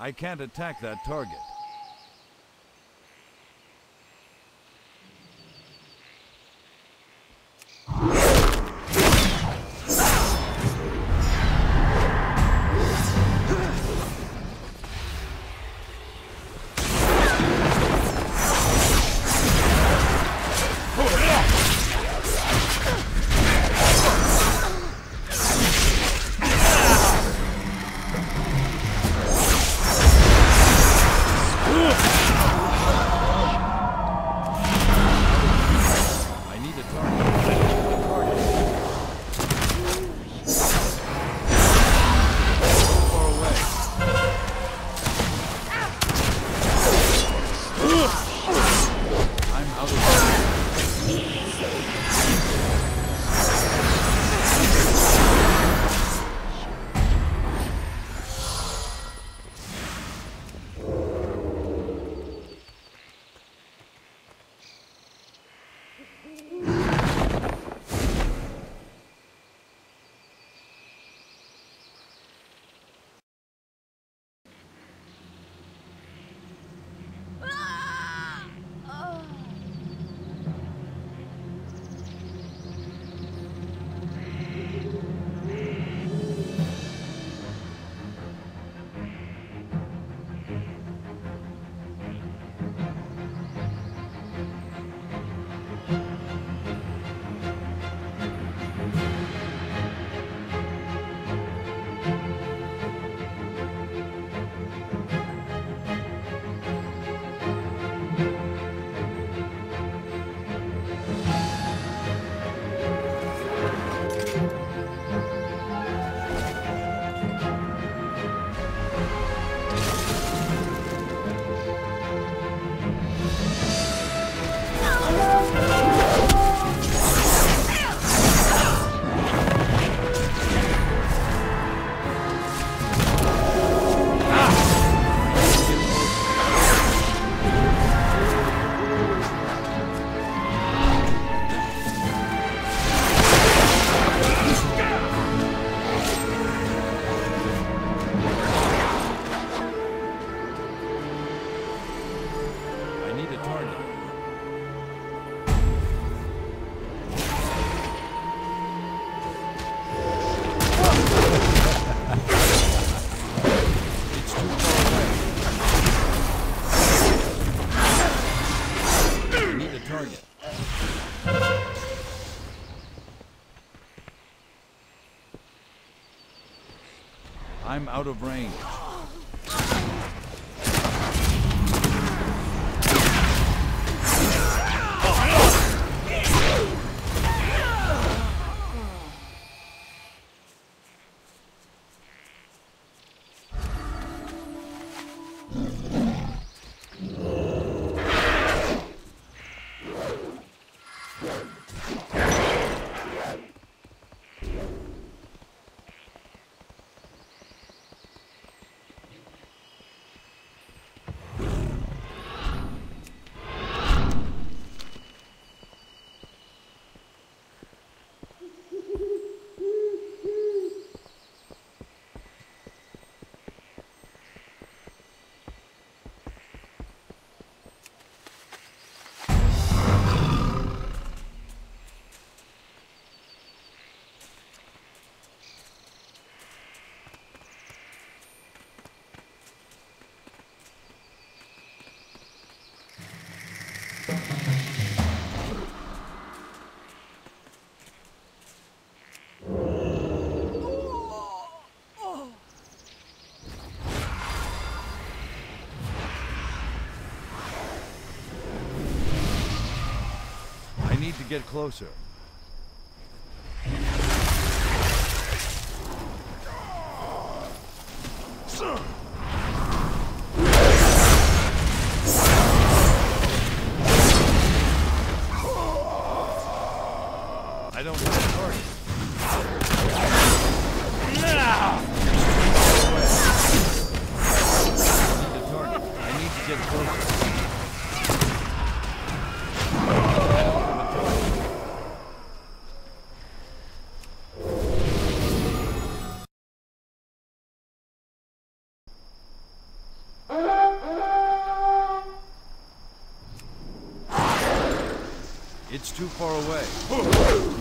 I can't attack that target. Mm-hmm. Out of range. Get closer. I too far away.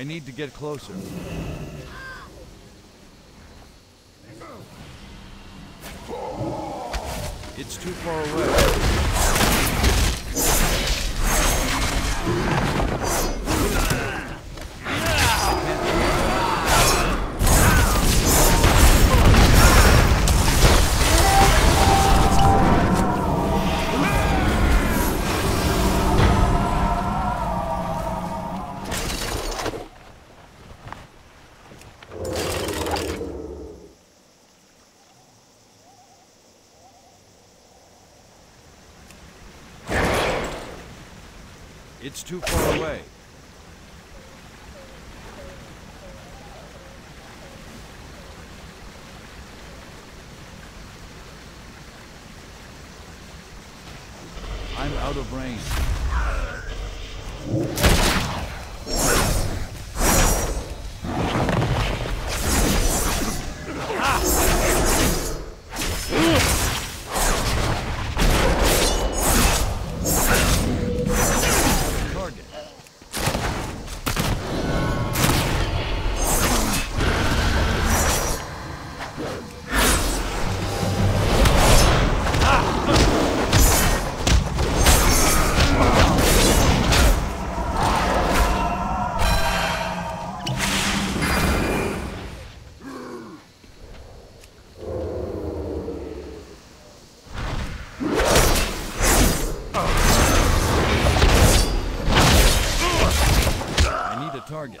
I need to get closer. It's too far away. I'm out of range. Target.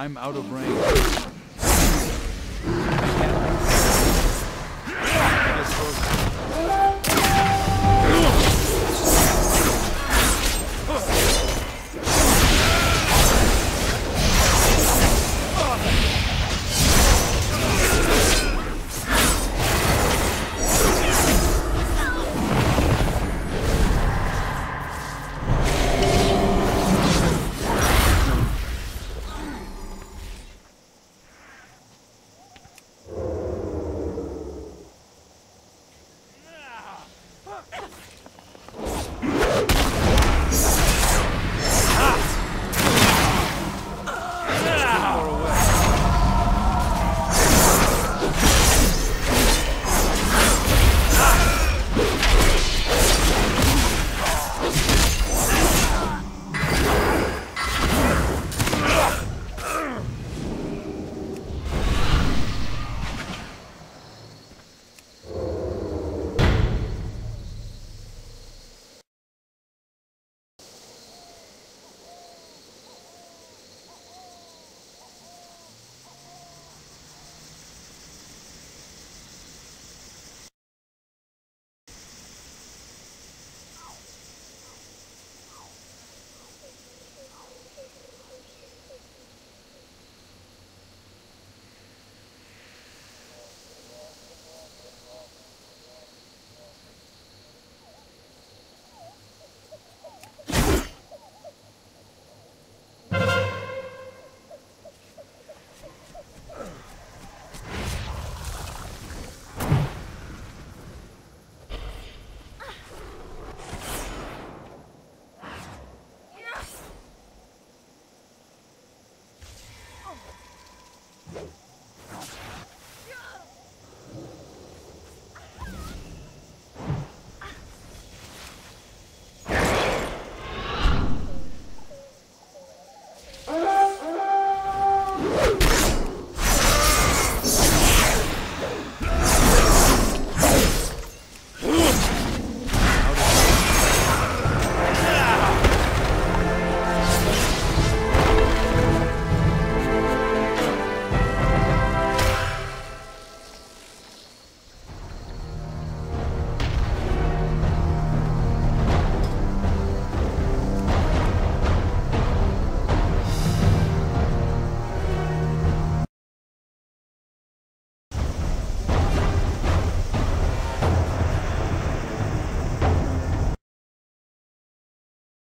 I'm out of range.